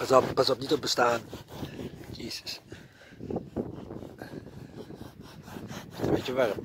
Pas op, pas op, niet op bestaan. Jezus. Het een beetje warm.